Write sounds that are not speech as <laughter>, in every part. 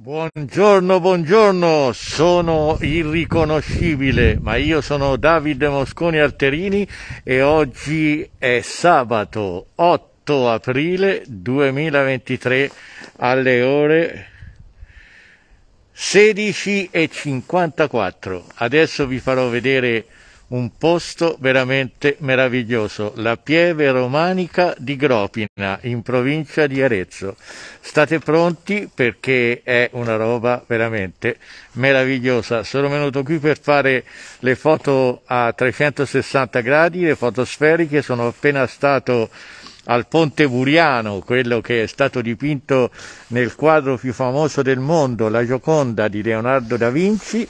Buongiorno, buongiorno, sono irriconoscibile, ma io sono Davide Mosconi Arterini e oggi è sabato 8 aprile 2023 alle ore 16.54. Adesso vi farò vedere un posto veramente meraviglioso, la Pieve Romanica di Gropina, in provincia di Arezzo. State pronti perché è una roba veramente meravigliosa. Sono venuto qui per fare le foto a 360 gradi, le foto sferiche, sono appena stato al Ponte Buriano, quello che è stato dipinto nel quadro più famoso del mondo, La Gioconda di Leonardo da Vinci,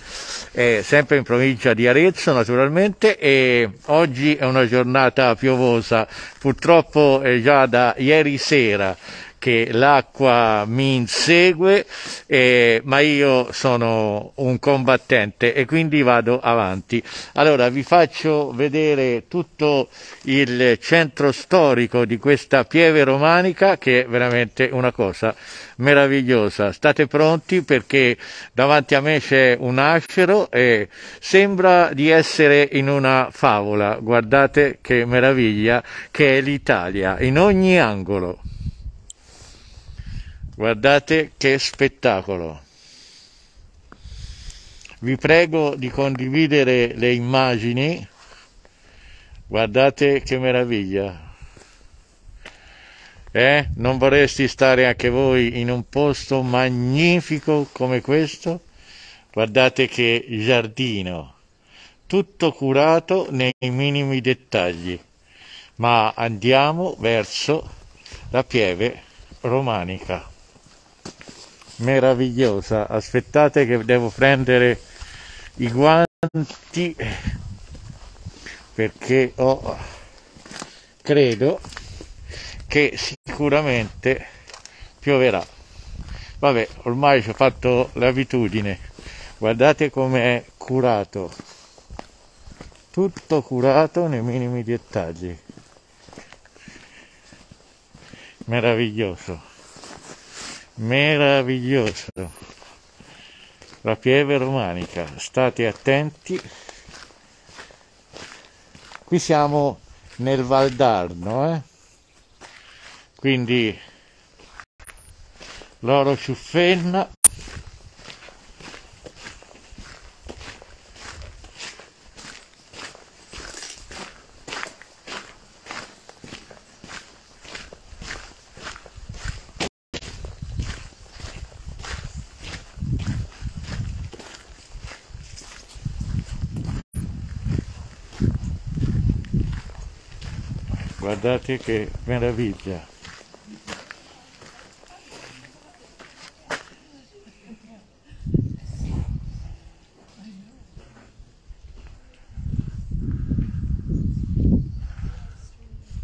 eh, sempre in provincia di Arezzo naturalmente, e oggi è una giornata piovosa, purtroppo è già da ieri sera che l'acqua mi insegue, eh, ma io sono un combattente e quindi vado avanti. Allora vi faccio vedere tutto il centro storico di questa pieve romanica che è veramente una cosa meravigliosa. State pronti perché davanti a me c'è un ascero e sembra di essere in una favola. Guardate che meraviglia che è l'Italia in ogni angolo. Guardate che spettacolo. Vi prego di condividere le immagini. Guardate che meraviglia. Eh? Non vorresti stare anche voi in un posto magnifico come questo? Guardate che giardino, tutto curato nei minimi dettagli. Ma andiamo verso la pieve romanica meravigliosa. Aspettate che devo prendere i guanti perché ho credo che sicuramente pioverà. Vabbè, ormai ci ho fatto l'abitudine. Guardate com'è curato. Tutto curato nei minimi dettagli. Meraviglioso meraviglioso. La pieve romanica. State attenti. Qui siamo nel Valdarno eh? quindi l'oro ciuffenna guardate che meraviglia.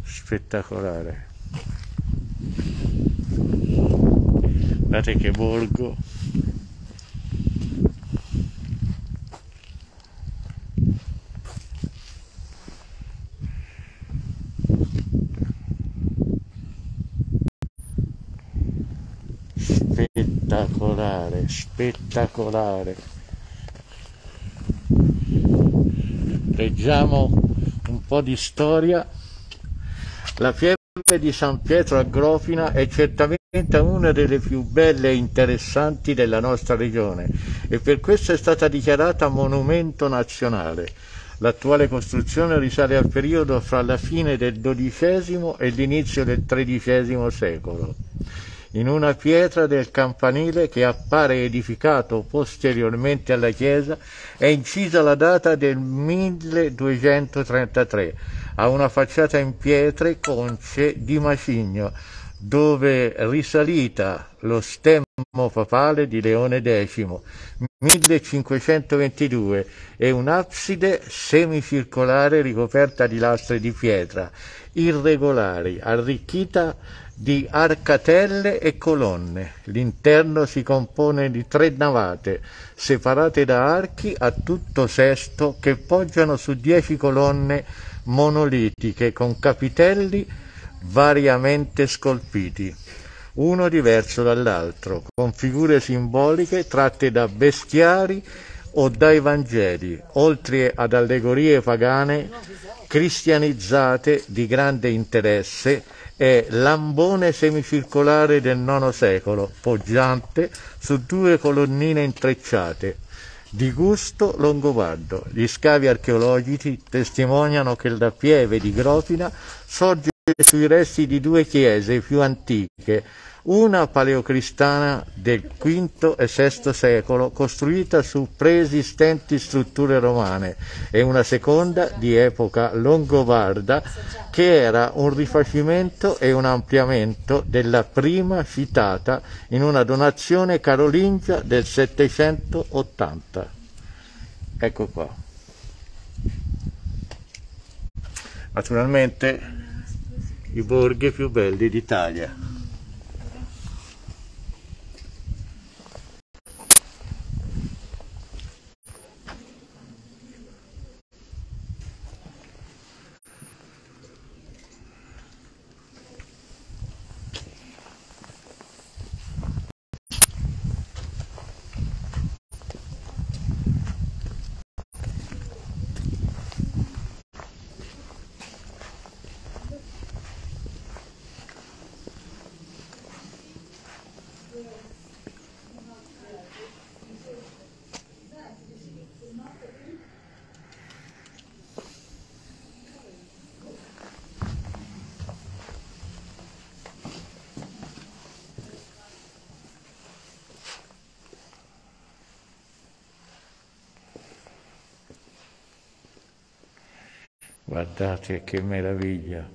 Spettacolare. Guardate che borgo spettacolare. Leggiamo un po' di storia. La fiebre di San Pietro a Grofina è certamente una delle più belle e interessanti della nostra regione e per questo è stata dichiarata monumento nazionale. L'attuale costruzione risale al periodo fra la fine del XII e l'inizio del XIII secolo in una pietra del campanile che appare edificato posteriormente alla chiesa è incisa la data del 1233 a una facciata in pietre conce di macigno dove risalita lo stemmo papale di Leone X 1522 e un'abside semicircolare ricoperta di lastre di pietra irregolari arricchita di arcatelle e colonne. L'interno si compone di tre navate, separate da archi a tutto sesto che poggiano su dieci colonne monolitiche con capitelli variamente scolpiti. uno diverso dall'altro, con figure simboliche tratte da bestiari o dai Vangeli, oltre ad allegorie pagane cristianizzate di grande interesse è l'ambone semicircolare del IX secolo, poggiante su due colonnine intrecciate, di gusto longobardo. Gli scavi archeologici testimoniano che la pieve di Gropina sorge sui resti di due chiese più antiche, una paleocristana del V e VI secolo costruita su preesistenti strutture romane e una seconda di epoca longobarda che era un rifacimento e un ampliamento della prima citata in una donazione carolingia del 780. Ecco qua. Naturalmente i borghi più belli d'Italia. Guardate che meraviglia.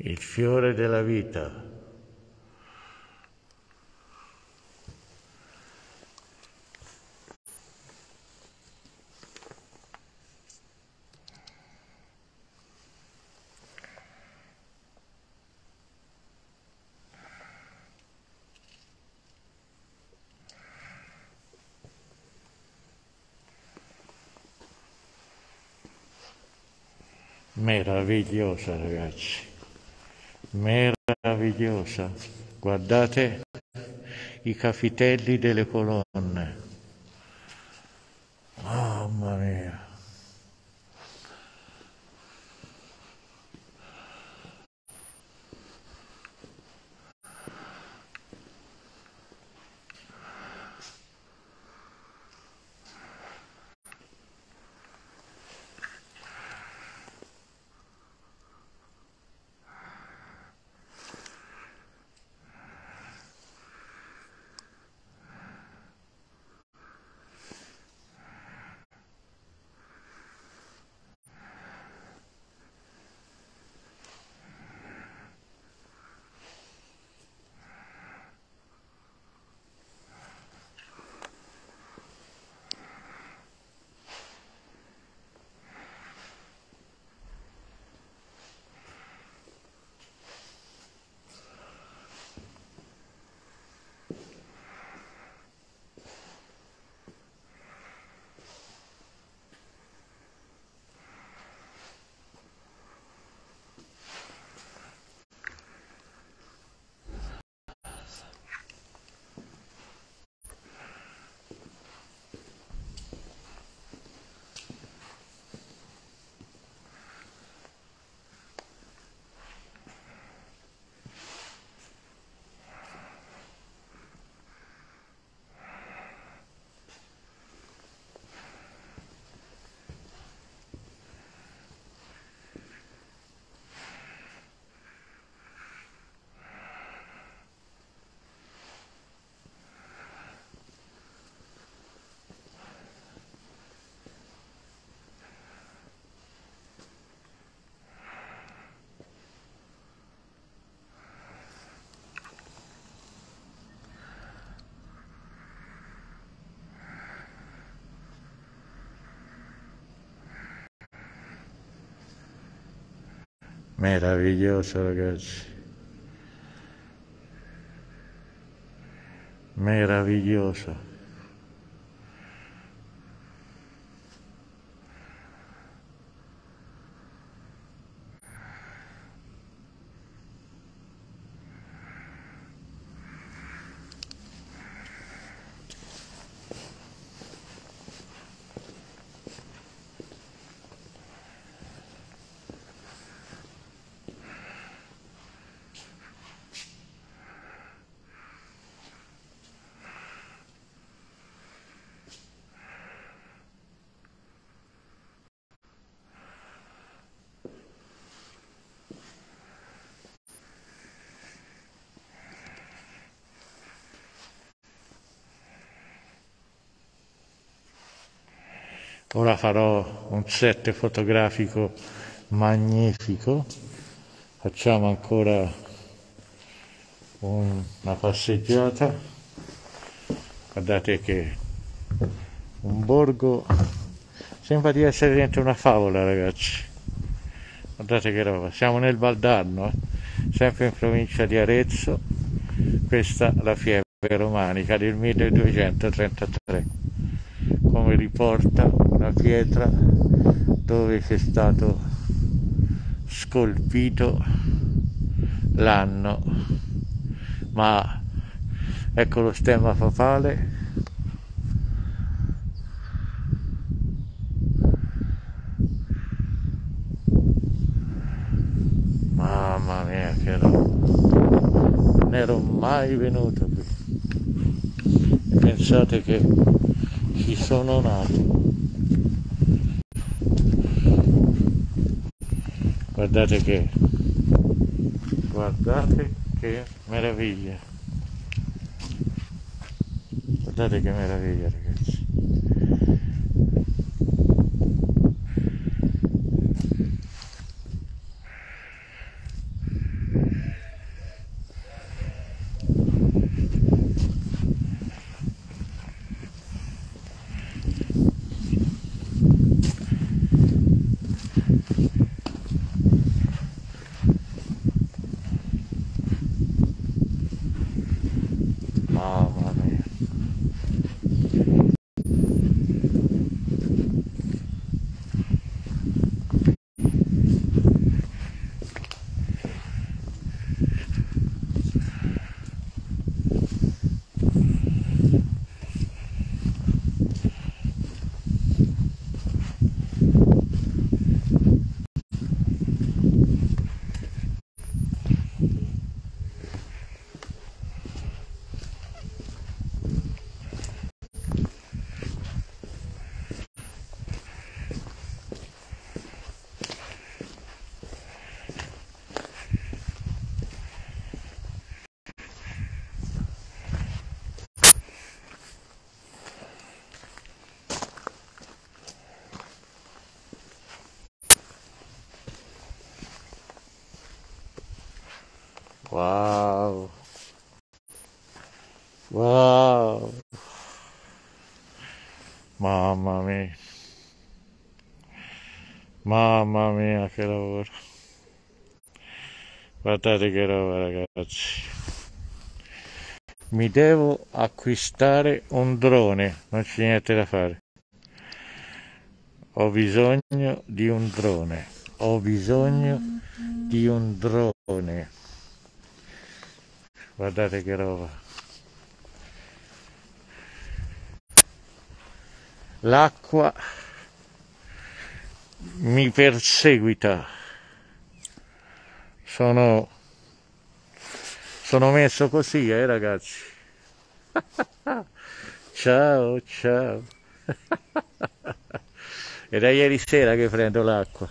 Il fiore della vita. meravigliosa ragazzi, meravigliosa. Guardate i capitelli delle colonne. Mamma mia. Meraviglioso ragazzi. Meraviglioso. Ora farò un set fotografico magnifico. Facciamo ancora un, una passeggiata. Guardate che un borgo sembra di essere dentro una favola, ragazzi. Guardate che roba, siamo nel Valdarno, eh? sempre in provincia di Arezzo. Questa è la fiera romanica del 1233 come riporta una pietra dove c'è stato scolpito l'anno. Ma ecco lo stemma papale mamma mia che roba non ero mai venuto qui. Pensate che ci sono nato guardate che guardate che meraviglia. Guardate che meraviglia ragazzi Wow. Wow. Mamma mia. Mamma mia che lavoro. Guardate che roba ragazzi. Mi devo acquistare un drone, non c'è niente da fare. Ho bisogno di un drone. Ho bisogno di un drone. Guardate che roba. L'acqua mi perseguita. Sono, sono messo così, eh ragazzi. <laughs> ciao, ciao. <laughs> È da ieri sera che prendo l'acqua.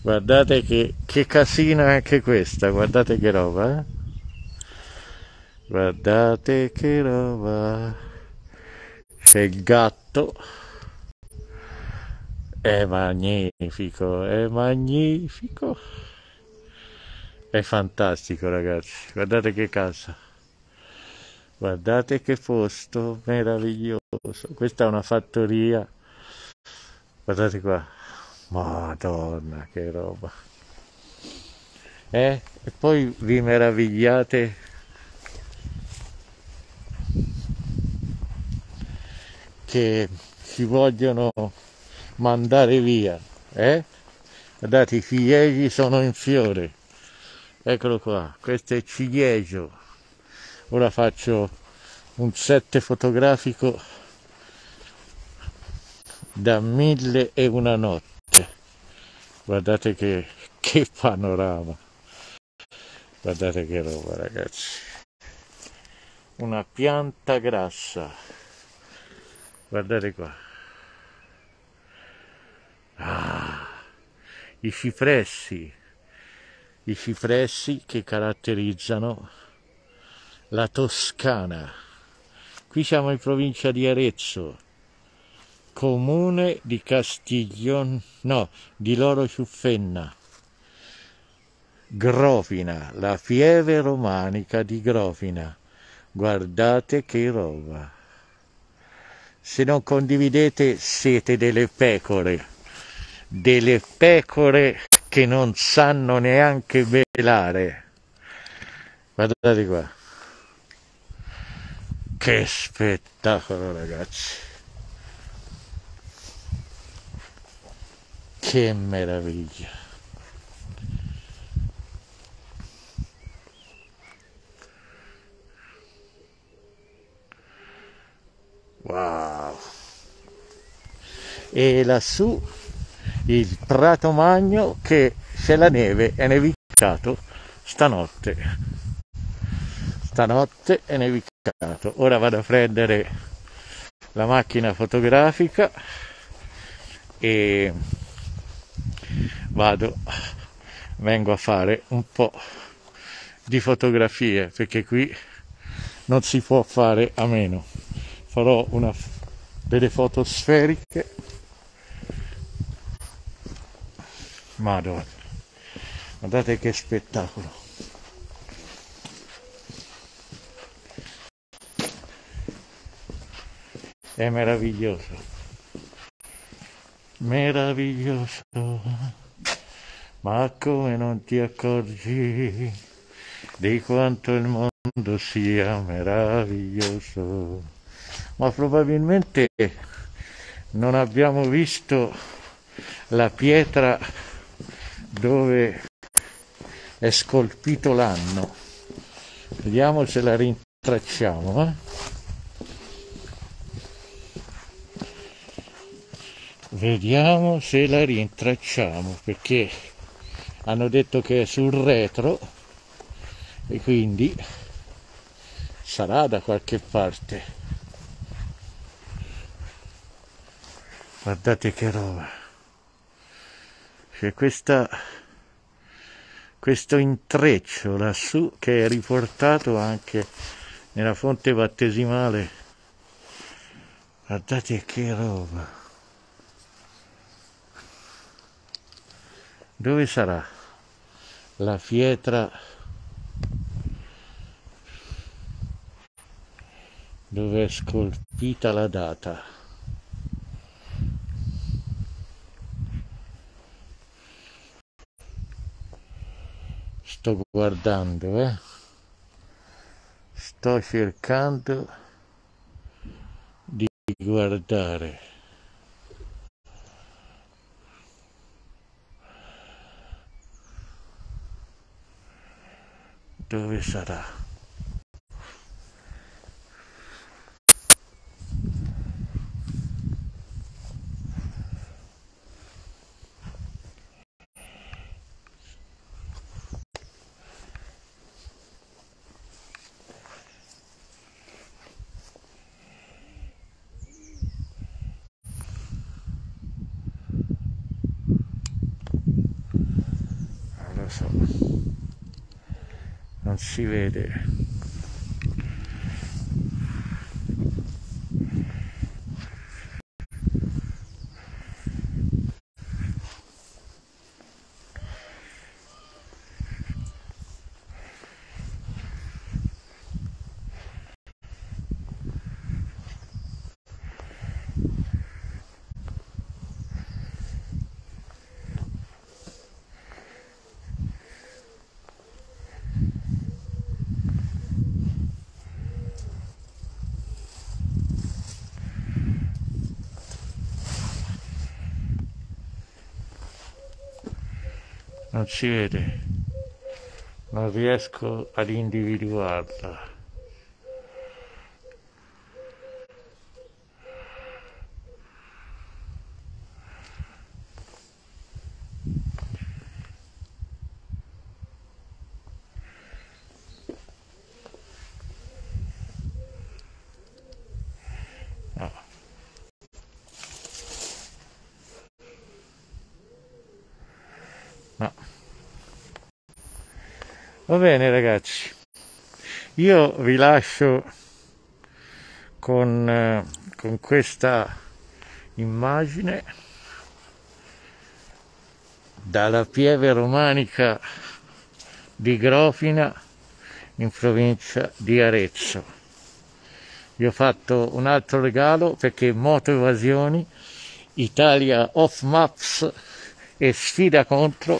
Guardate che, che casino è anche questa, guardate che roba, eh? Guardate che roba. C'è il gatto. È magnifico, è magnifico. È fantastico ragazzi. Guardate che casa. Guardate che posto meraviglioso. Questa è una fattoria. Guardate qua. Madonna, che roba. Eh? E poi vi meravigliate che ci vogliono mandare via, eh? Guardate, i ciliegi sono in fiore. Eccolo qua, questo è ciliegio. Ora faccio un set fotografico da mille e una notte. Guardate che, che panorama. Guardate che roba, ragazzi. Una pianta grassa guardate qua ah, i cipressi i cipressi che caratterizzano la Toscana. Qui siamo in provincia di Arezzo comune di Castiglion no di Loro Ciuffenna Grofina la pieve romanica di Grofina guardate che roba. Se non condividete siete delle pecore, delle pecore che non sanno neanche belare. Guardate qua. Che spettacolo ragazzi. Che meraviglia. Wow! E lassù il Prato Magno che c'è la neve, è nevicato stanotte. Stanotte è nevicato. Ora vado a prendere la macchina fotografica e vado, vengo a fare un po' di fotografie perché qui non si può fare a meno farò una, delle foto sferiche madonna. Guardate che spettacolo. È meraviglioso. Meraviglioso. Ma come non ti accorgi di quanto il mondo sia meraviglioso? Ma probabilmente non abbiamo visto la pietra dove è scolpito l'anno. Vediamo se la rintracciamo. Eh? Vediamo se la rintracciamo perché hanno detto che è sul retro e quindi sarà da qualche parte. guardate che roba c'è questa, questo intreccio lassù che è riportato anche nella fonte battesimale. Guardate che roba. Dove sarà la pietra? Dove è scolpita la data? Sto guardando, eh. Sto cercando di guardare. Dove sarà? lo so non si vede non si vede non riesco ad individuarla Va bene ragazzi, io vi lascio con, eh, con questa immagine dalla pieve romanica di Grofina in provincia di Arezzo. Vi ho fatto un altro regalo perché Moto Evasioni Italia Off Maps e sfida contro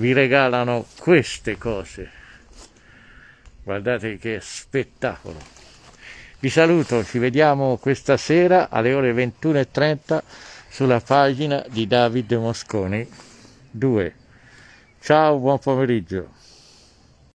vi regalano queste cose. Guardate che spettacolo. Vi saluto ci vediamo questa sera alle ore 21.30 sulla pagina di Davide Mosconi 2 ciao buon pomeriggio